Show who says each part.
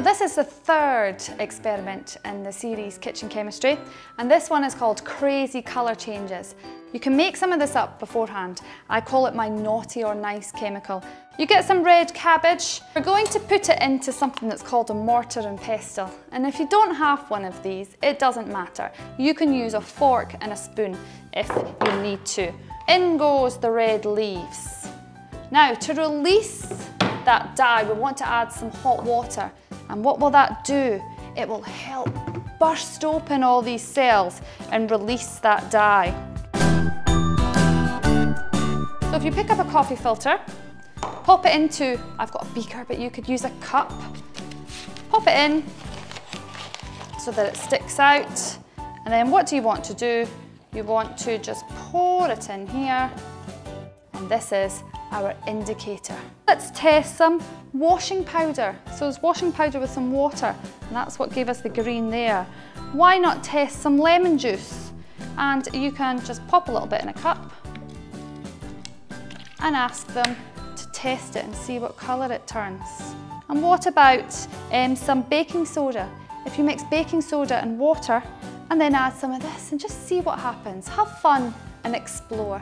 Speaker 1: this is the third experiment in the series Kitchen Chemistry, and this one is called Crazy Colour Changes. You can make some of this up beforehand. I call it my naughty or nice chemical. You get some red cabbage. We're going to put it into something that's called a mortar and pestle. And if you don't have one of these, it doesn't matter. You can use a fork and a spoon if you need to. In goes the red leaves. Now, to release that dye, we want to add some hot water. And what will that do? It will help burst open all these cells and release that dye. So if you pick up a coffee filter, pop it into, I've got a beaker, but you could use a cup. Pop it in so that it sticks out. And then what do you want to do? You want to just pour it in here. And this is our indicator. Let's test some washing powder. So it's washing powder with some water, and that's what gave us the green there. Why not test some lemon juice? And you can just pop a little bit in a cup and ask them to test it and see what colour it turns. And what about um, some baking soda? If you mix baking soda and water and then add some of this and just see what happens. Have fun and explore.